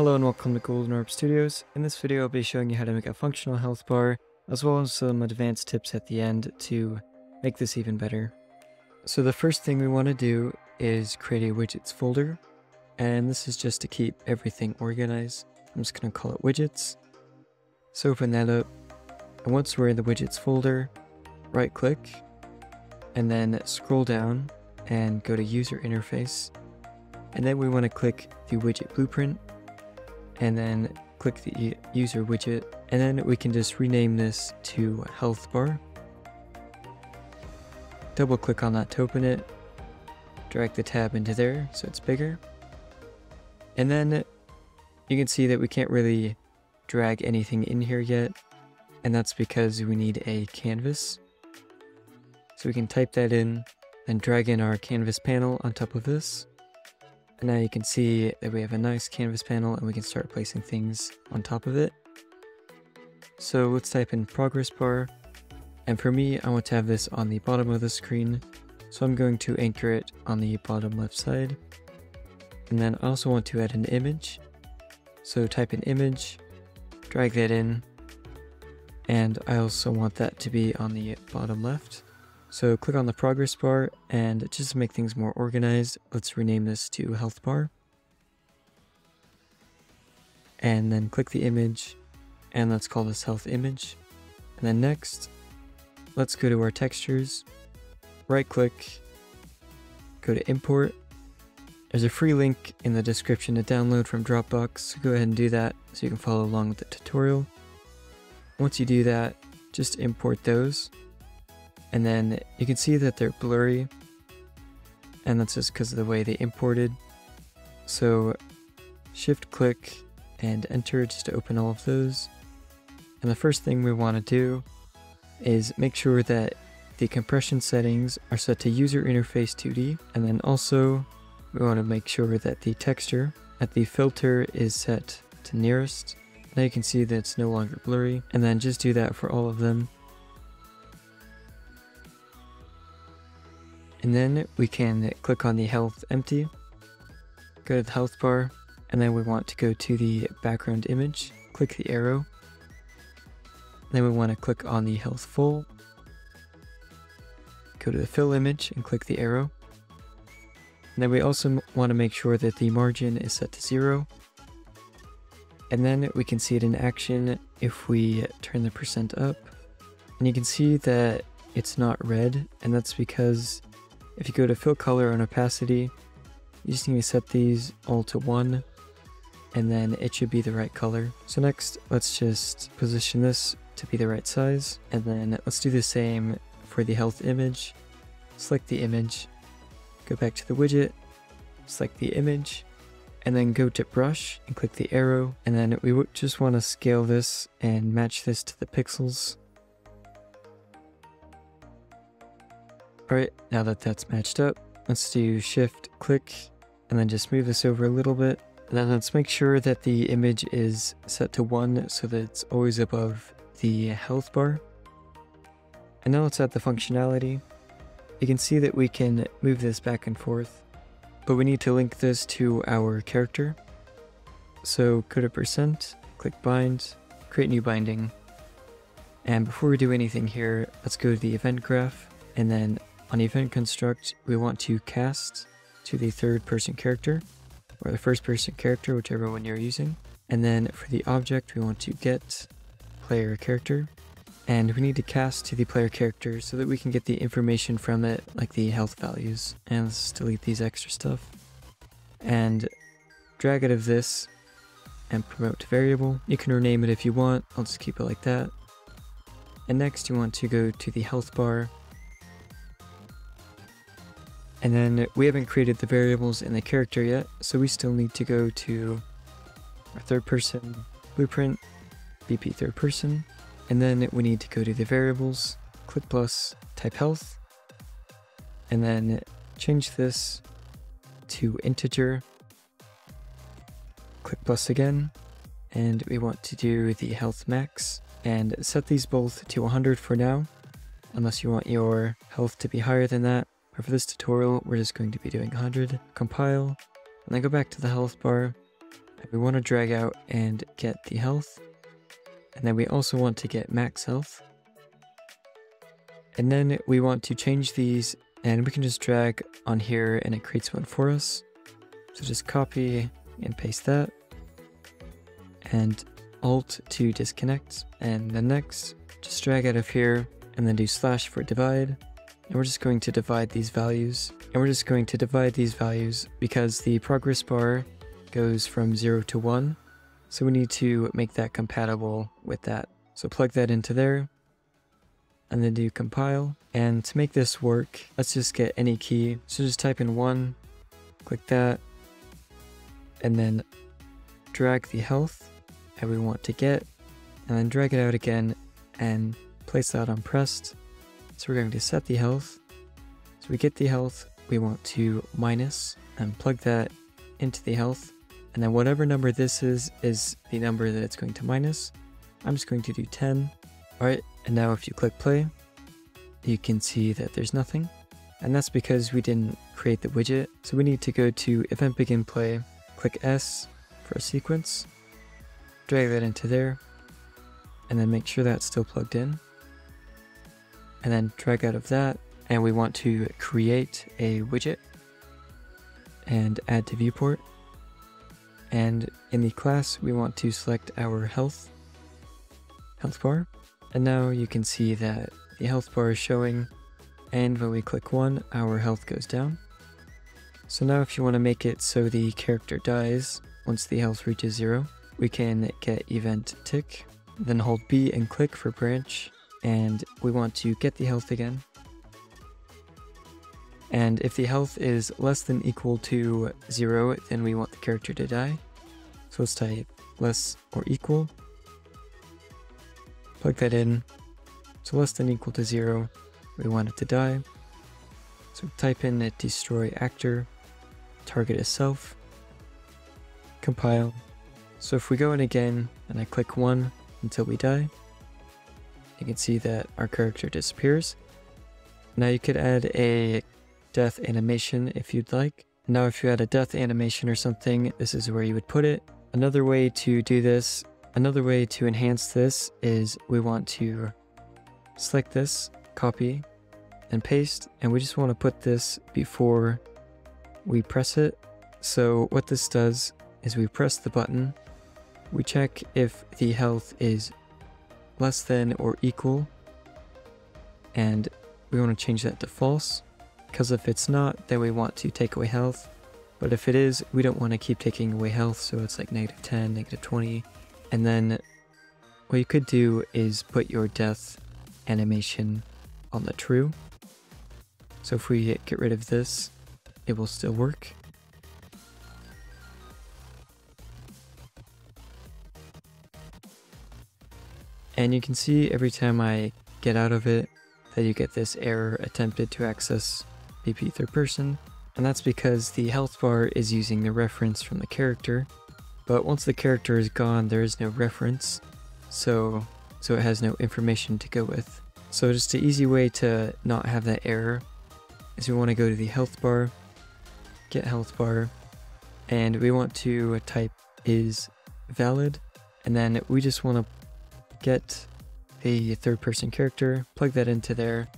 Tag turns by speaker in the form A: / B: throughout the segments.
A: Hello and welcome to Golden Orb Studios. In this video I'll be showing you how to make a functional health bar, as well as some advanced tips at the end to make this even better. So the first thing we want to do is create a widgets folder, and this is just to keep everything organized. I'm just going to call it widgets. So open that up, and once we're in the widgets folder, right click, and then scroll down and go to user interface, and then we want to click the widget blueprint and then click the user widget and then we can just rename this to health bar. Double click on that to open it, drag the tab into there so it's bigger. And then you can see that we can't really drag anything in here yet and that's because we need a canvas. So we can type that in and drag in our canvas panel on top of this. Now you can see that we have a nice canvas panel and we can start placing things on top of it. So let's type in progress bar. And for me, I want to have this on the bottom of the screen. So I'm going to anchor it on the bottom left side. And then I also want to add an image. So type in image, drag that in. And I also want that to be on the bottom left. So click on the progress bar and just to make things more organized, let's rename this to health bar. And then click the image and let's call this health image. And then next, let's go to our textures, right click, go to import. There's a free link in the description to download from Dropbox, so go ahead and do that so you can follow along with the tutorial. Once you do that, just import those and then you can see that they're blurry. And that's just because of the way they imported. So shift click and enter just to open all of those. And the first thing we want to do is make sure that the compression settings are set to user interface 2D and then also we want to make sure that the texture at the filter is set to nearest. Now you can see that it's no longer blurry. And then just do that for all of them And then we can click on the health empty, go to the health bar, and then we want to go to the background image, click the arrow. Then we want to click on the health full, go to the fill image and click the arrow. And then we also want to make sure that the margin is set to zero. And then we can see it in action if we turn the percent up. And you can see that it's not red, and that's because if you go to fill color and opacity, you just need to set these all to 1 and then it should be the right color. So next, let's just position this to be the right size and then let's do the same for the health image. Select the image, go back to the widget, select the image, and then go to brush and click the arrow and then we just want to scale this and match this to the pixels Alright, now that that's matched up, let's do shift click and then just move this over a little bit. And then let's make sure that the image is set to 1 so that it's always above the health bar. And now let's add the functionality. You can see that we can move this back and forth, but we need to link this to our character. So go to percent, click bind, create new binding. And before we do anything here, let's go to the event graph and then on event construct, we want to cast to the third person character or the first person character, whichever one you're using. And then for the object, we want to get player character and we need to cast to the player character so that we can get the information from it, like the health values. And let's delete these extra stuff. And drag out of this and promote to variable. You can rename it if you want, I'll just keep it like that. And next you want to go to the health bar and then we haven't created the variables in the character yet, so we still need to go to our third person blueprint, BP third person, and then we need to go to the variables, click plus, type health, and then change this to integer, click plus again, and we want to do the health max, and set these both to 100 for now, unless you want your health to be higher than that, but for this tutorial, we're just going to be doing 100, compile, and then go back to the health bar, We want to drag out and get the health. And then we also want to get max health. And then we want to change these and we can just drag on here and it creates one for us. So just copy and paste that. And Alt to disconnect. And then next, just drag out of here and then do slash for divide. And we're just going to divide these values. And we're just going to divide these values because the progress bar goes from 0 to 1. So we need to make that compatible with that. So plug that into there and then do compile. And to make this work, let's just get any key. So just type in 1, click that, and then drag the health that we want to get, and then drag it out again and place that on pressed. So we're going to set the health. So we get the health, we want to minus and plug that into the health. And then whatever number this is, is the number that it's going to minus. I'm just going to do 10. Alright, and now if you click play, you can see that there's nothing. And that's because we didn't create the widget. So we need to go to event begin play, click S for a sequence, drag that into there, and then make sure that's still plugged in. And then drag out of that, and we want to create a widget and add to viewport. And in the class, we want to select our health, health bar. And now you can see that the health bar is showing, and when we click 1, our health goes down. So now if you want to make it so the character dies once the health reaches 0, we can get event tick, then hold B and click for branch, and we want to get the health again. And if the health is less than equal to 0, then we want the character to die. So let's type less or equal. Plug that in. So less than equal to 0, we want it to die. So type in a destroy actor, target is self, compile. So if we go in again and I click 1 until we die, you can see that our character disappears. Now you could add a death animation if you'd like. Now if you had a death animation or something, this is where you would put it. Another way to do this, another way to enhance this is we want to select this, copy, and paste, and we just want to put this before we press it. So what this does is we press the button, we check if the health is less than or equal, and we want to change that to false because if it's not, then we want to take away health. But if it is, we don't want to keep taking away health, so it's like negative 10, negative 20. And then what you could do is put your death animation on the true. So if we get rid of this, it will still work. And you can see every time I get out of it that you get this error attempted to access BP third person, and that's because the health bar is using the reference from the character, but once the character is gone there is no reference, so, so it has no information to go with. So just an easy way to not have that error is we want to go to the health bar, get health bar, and we want to type is valid, and then we just want to get a third person character, plug that into there,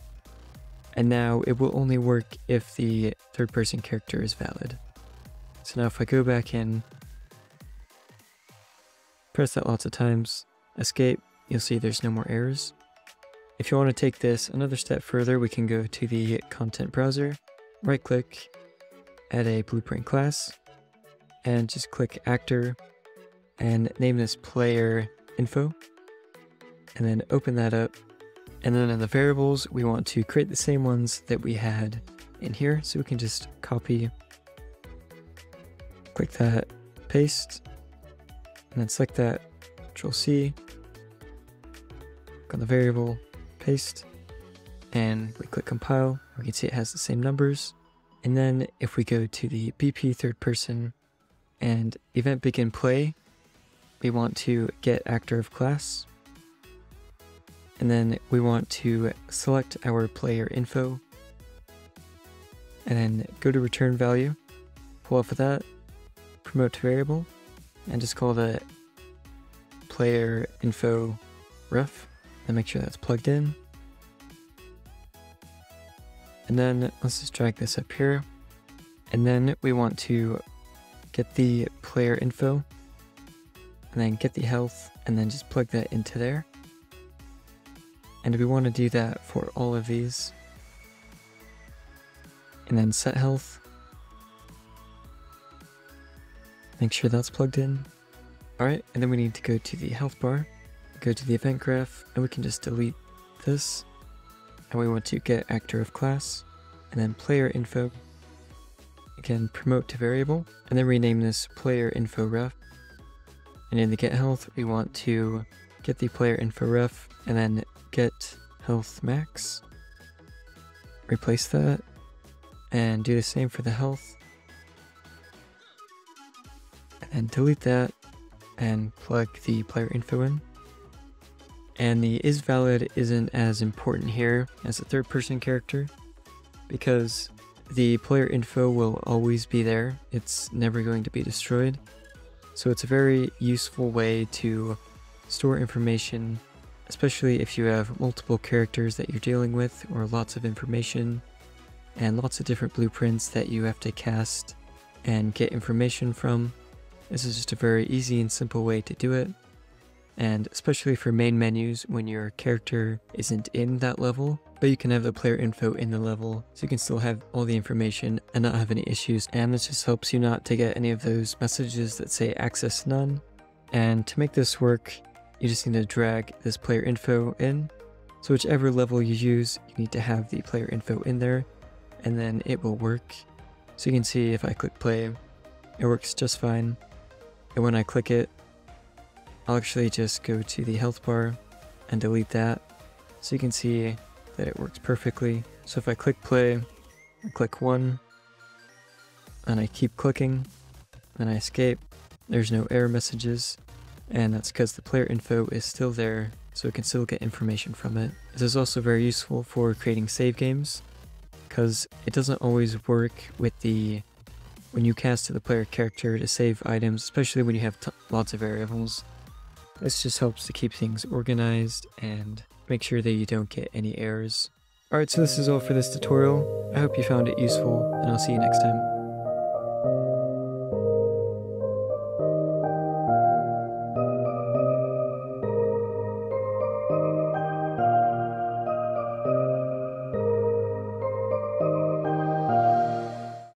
A: and now it will only work if the third person character is valid. So now if I go back in, press that lots of times, escape, you'll see there's no more errors. If you want to take this another step further, we can go to the content browser, right click, add a blueprint class, and just click actor and name this player info, and then open that up and then in the variables, we want to create the same ones that we had in here. So we can just copy, click that, paste, and then select that, control C, click on the variable, paste, and we click compile. We can see it has the same numbers. And then if we go to the BP third person and event begin play, we want to get actor of class and then we want to select our player info and then go to return value, pull off of that, promote to variable, and just call the player info ref and make sure that's plugged in. And then let's just drag this up here. And then we want to get the player info and then get the health and then just plug that into there. And we want to do that for all of these. And then set health. Make sure that's plugged in. Alright, and then we need to go to the health bar, go to the event graph, and we can just delete this. And we want to get actor of class, and then player info. Again, promote to variable, and then rename this player info ref. And in the get health, we want to get the player info ref, and then get health max. Replace that, and do the same for the health. And delete that, and plug the player info in. And the is valid isn't as important here as a third person character because the player info will always be there. It's never going to be destroyed. So it's a very useful way to store information, especially if you have multiple characters that you're dealing with or lots of information and lots of different blueprints that you have to cast and get information from. This is just a very easy and simple way to do it. And especially for main menus when your character isn't in that level, but you can have the player info in the level so you can still have all the information and not have any issues. And this just helps you not to get any of those messages that say access none. And to make this work, you just need to drag this player info in. So whichever level you use, you need to have the player info in there and then it will work. So you can see if I click play, it works just fine. And when I click it, I'll actually just go to the health bar and delete that. So you can see that it works perfectly. So if I click play, I click one, and I keep clicking, and I escape, there's no error messages, and that's because the player info is still there, so it can still get information from it. This is also very useful for creating save games, because it doesn't always work with the when you cast to the player character to save items, especially when you have lots of variables. This just helps to keep things organized and make sure that you don't get any errors. Alright, so this is all for this tutorial. I hope you found it useful, and I'll see you next time.